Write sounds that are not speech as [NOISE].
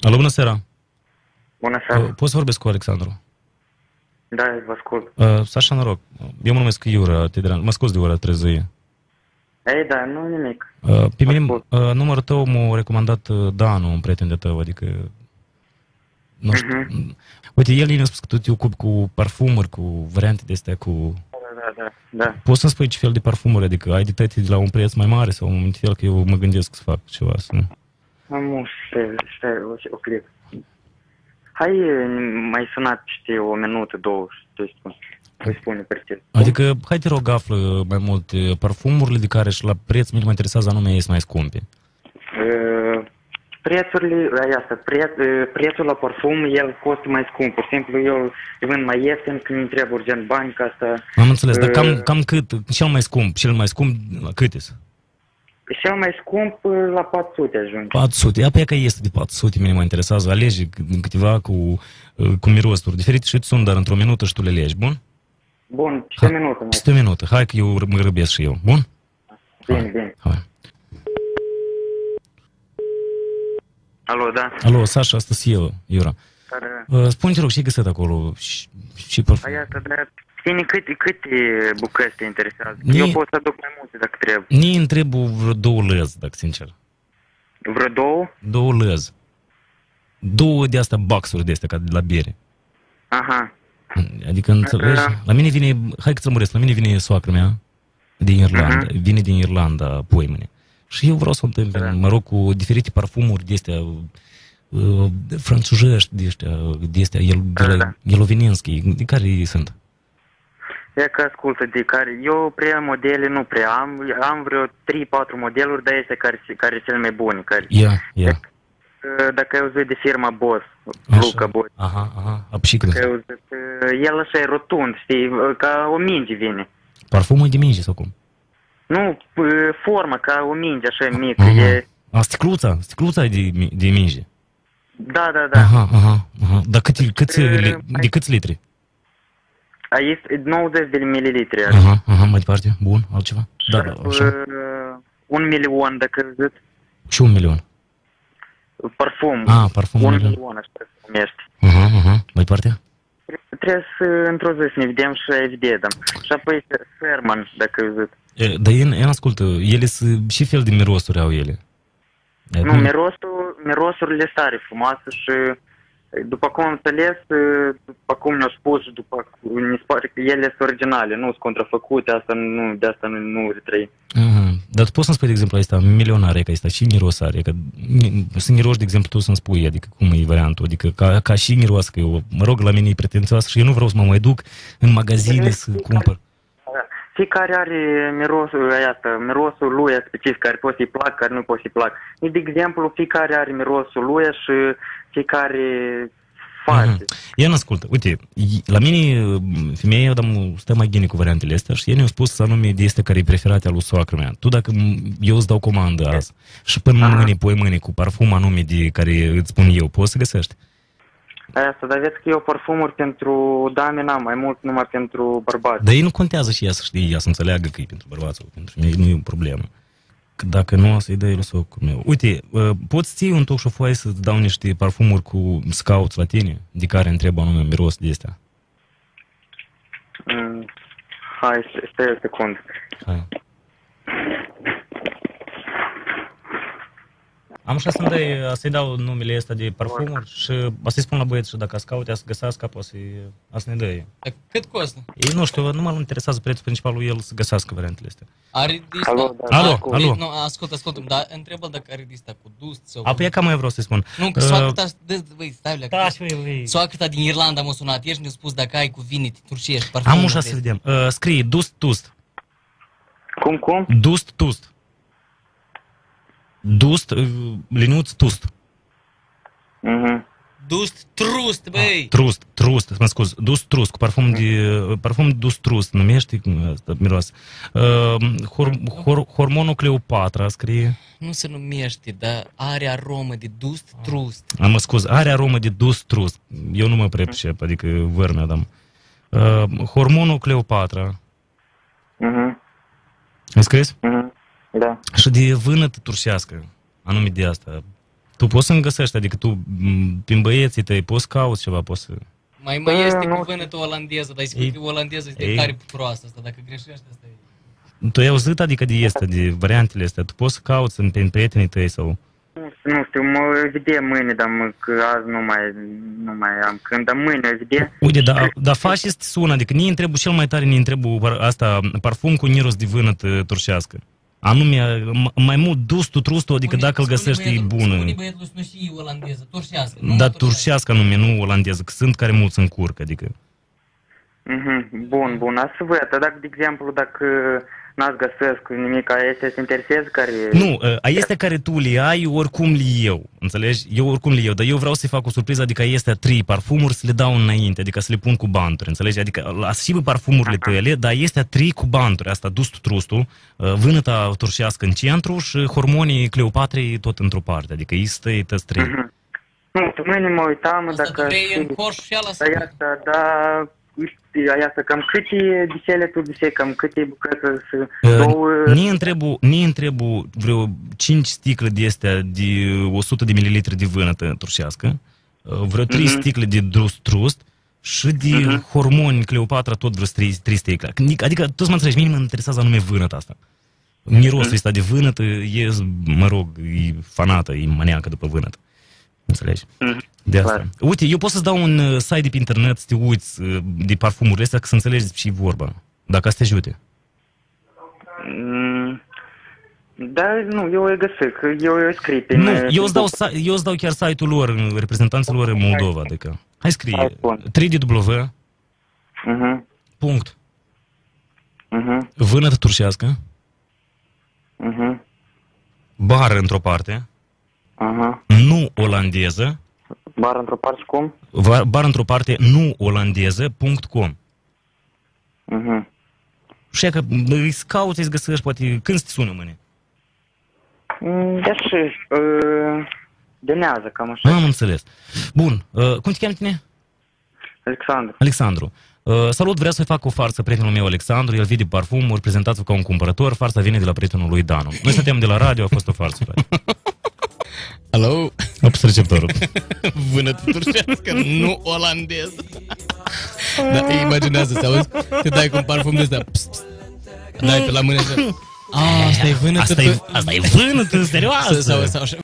Alo, bună seara! Bună seara. Uh, Poți să vorbesc cu Alexandru? Da, vă ascult. Uh, Sașa, noroc. Eu mă numesc Iura, te deran- mă scuz de ora trezâie. Ei, da, nu nimic. Uh, pe mine, Ascult. uh, numărul tău m-a recomandat uh, Danu, un prieten de tău, adică... Nu știu. Mhm. Uite, el ne-a spus că tu te ocupi cu parfumuri, cu variante de astea, cu... Da, da, da. da. Poți să-mi spui ce fel de parfumuri, adică ai de tăte de la un preț mai mare sau un fel că eu mă gândesc să fac ceva, să nu... Am un stai, stai, o, o clip. Hai, mai sunat, știu, o minută, două, știi, spun. Voi spune precis. Adică, hai te rog, află mai mult uh, parfumurile de care și la preț mine mă interesează anume ei sunt mai scumpe. Uh, Prețurile, aia asta, preț, uh, prețul la parfum, el costă mai scump. Pur și simplu, eu îl vând mai ieftin când îmi trebuie urgent bani ca asta. Am înțeles, dar cam, Uh, cam cât, cel mai scump, cel mai scump, la cât este? Cel mai scump uh, la 400 ajunge. 400, ia pe ea că este de 400, mine mă interesează, alege c- câteva cu, uh, cu mirosuri diferite și îți sunt, dar într-o minută și tu le alegi, bun? Bun, ce minute mai? Peste o minută, hai că eu mă grăbesc și eu, bun? Bine, bine. Hai. Alo, da? Alo, Sasha, asta sunt eu, Iura. Care... Uh, Spune, te rog, și găsit acolo și, și parfum. Păi asta, dar tine câte, câte bucăți te interesează? Mie- Eu pot să aduc mai multe dacă trebuie. Ni întreb vreo două lăzi, dacă sincer. Vreo două? Două lăzi. Două de astea boxuri de astea, ca de la bere. Aha. Adică, înțelegi? Da. La mine vine, hai că ți lămuresc, la mine vine soacră mea din Irlanda, vine din Irlanda, poimene. Și eu vreau să o întâmpin, Da. mă rog, cu diferite parfumuri de astea uh, franțuzești, de astea, de astea el, de Da, la da. Elovininski, de care ei sunt? E că ascultă de care eu prea modele nu prea am, am vreo 3-4 modeluri, dar este care, care sunt cele mai bune. Care, Ia, ia. Uh, Dacă ai auzit de firma Boss, Așa. Luca Boss, Aha, aha, apșiclă. că ai auzit, uh, el așa e rotund, știi, uh, ca o minge vine. Parfumul de minge sau cum? Nu, uh, formă ca o minge așa mică, Aha. e... A, sticluța, sticluța e de, mi- de minge. Da, da, da. Aha, aha, aha. Dar câți, câți, Uh, li- de câți litri? Aici e 90 de mililitri. așa. Aha, aha, mai departe. Bun, altceva? Da, da, așa. Uh, un milion, dacă zic, Și un milion. parfum. Ah, parfum, Un milion. milion, așa se numește. Aha, aha, mai departe? Trebuie să, într-o zi, să ne vedem și aici vedem. Și apoi Ferman, dacă zic. E, Dar el, el ascultă, ele sunt, și fel de mirosuri au ele. E, Nu, mirosul, mirosurile stare frumoase și după cum am înțeles, după cum ne-au spus, și după mi se pare că ele sunt originale, nu sunt contrafăcute, asta nu, de asta nu, nu retrăi. Aha. Dar tu poți să-mi spui, de exemplu, asta, milionare, că asta și miros are, că mi- sunt miroși, de exemplu, tu să-mi spui, adică cum e variantul, adică ca, ca și miros, că eu, mă rog, la mine e pretențioasă și eu nu vreau să mă mai duc în magazine să cumpăr. Fiecare are mirosul, aia asta, mirosul lui specific, care poate să-i plac, care nu poate să-i plac. De exemplu, fiecare are mirosul lui și fiecare face. Mhm. Ea nu ascultă. Uite, i- la mine, m, femeia, dar m- stă mai gine cu variantele astea și ei ne-au spus să anume de este care e preferate al lui soacră mea. Tu dacă m- eu îți dau comandă azi și până Aha. mâine, poi mâine, cu parfum anume de care îți spun eu, poți să găsești? Aia asta, dar vezi că eu parfumuri pentru dame n-am, mai mult numai pentru bărbați. Dar ei nu contează și ea să știe, ea să înțeleagă că e pentru bărbați sau pentru mine, nu e o problemă. Că dacă nu, asta e de el sau cum meu. Uite, uh, poți ții un toc și o foaie să-ți dau niște parfumuri cu scouts la tine, de care întreb anume miros de astea. Mm. Hai, stai- stai o secundă. Hai. Am așa să-mi dai, să-i dau numele ăsta de parfumuri și a să-i spun la băieți și dacă scaute, să găsească, poate să-i, a să ne dă ei. Dar cât costă? Ei nu știu, nu mă interesează prețul principal lui el să găsească variantele astea. Are lista... Alo, da, Alo, Cu- alo. Nu, ascultă, ascultă, dar întreabă dacă are lista cu dust sau... A, păi cam mai vreau să-i spun. Nu, că Uh, soacră ta... dă- Băi, stai la Da, și voi, Soacră ta din Irlanda m-a sunat ieri și ne-a spus dacă ai cu vine turcești, Am parfumuri ușa să vedem. Uh, scrie dust tust. Cum, cum? Dust tust. Dust, uh, liniuț tust. Mhm. Dust trust, băi! Trust, trust, mă scuz, dust trust, cu parfum de, parfum dust trust, numește cum asta, miros. Uh, hor, hor, hormonul Cleopatra scrie. Nu se numește, dar are aromă de dust trust. Am mă scuz, are aromă de dust trust. Eu nu mă prepșep, adică vărmea dam. Uh, hormonul Cleopatra. Mhm. Ai scris? Mhm. Da. Și de vânătă turșească, anume de asta. Tu poți să-mi găsești, adică tu, m, prin băieții tăi, poți să cauți ceva, poți să... Mai mai Bă, este nu cu vânătă olandeză, dar Ei- e olandeză este ei- tare proastă asta, dacă greșești asta e... Tu ai auzit, adică, de este, de variantele astea, tu poți să cauți în, prin prietenii tăi sau... Nu știu, nu știu, mă vedea mâine, dar mă, că azi nu mai, nu mai am când, dar mâine o vedea. Uite, dar da faci este sună, adică ni întrebu cel mai tare, ni întrebu par- asta, parfum cu niros de vânătă turcească. Anume, m- mai mult dustul, trustul, adică Spune- dacă îl spune găsești e băiatul- bună. Spune băiatul să nu și olandeză, turcească. Dar numai turcească anume, nu olandeză, că sunt care mulți încurcă, adică... Mhm, bun, bun, asta să văd, dar dacă, de exemplu, dacă n-ați găsesc nimic, aia este să interesez care... Nu, ă, a este care tu le ai, oricum le eu, înțelegi? Eu oricum le eu, dar eu vreau să-i fac o surpriză, adică este trei parfumuri să le dau înainte, adică să le pun cu banturi, înțelegi? Adică las și pe parfumurile tale, dar este trei cu banturi, asta dustul trustul, ă, vânăta turcească în centru și hormonii Cleopatrei tot într-o parte, adică este tăți trei. Mhm. Nu, mâine mă uitam, Asta dacă... tu vrei în coș și ala să... Aia asta, da, știi, aia asta, cam câte de cele tu de cam câte bucăți să... Două... Ni întrebu, ni întrebu vreo 5 sticle de astea de 100 de mililitri de vânătă turcească, uh, vreo 3 Mhm. sticle de drust trust și de Mhm. hormoni Cleopatra tot vreo 3, 3 sticle. Adică, tu mă înțelegi, mie mă interesează anume vânăta asta. Mirosul Mhm. ăsta de vânătă e, mă rog, e fanată, e maniacă după vânătă. Înțelegi? Mhm. De asta. Clar. Uite, eu pot să-ți dau un uh, site de pe internet să te uiți uh, de parfumurile astea, ca să înțelegi ce e vorba. Dacă asta te ajute. Mm, Da, nu, eu o găsesc, eu o scriu pe... Nu, eu îți dau, sa- eu îți dau chiar site-ul lor, reprezentanților în Moldova, adică. Hai scrie Hai, bun. 3W, Mhm, punct, mhm, vânătă turcească, mhm, bară într-o parte, aha. nu olandeză, Bar într-o parte cum? va- bară într-o parte, nu olandeză, punct com. Mhm. Și că îi cauți, îți găsești, poate, când se sună mâine? Mm, Da și, uh, denează, cam așa. Am înțeles. Bun, uh, cum te cheamă tine? Alexandru. Alexandru. Uh, salut, vreau să fac o farsă prietenul meu Alexandru, el vede parfumuri, prezentați-vă ca un cumpărător, farsa vine de la prietenul lui Danu. Noi suntem de la radio, a fost o farsă. [LAUGHS] frate. Alo? A pus receptorul. [LAUGHS] Vânătă turcească, nu olandeză. Dar imaginează, să auzi, te dai cu un parfum de ăsta, pst, pst, dai pe la mână și... A, asta e vânătă Asta e, asta e vânătă serioasă. Sau, sau, sau,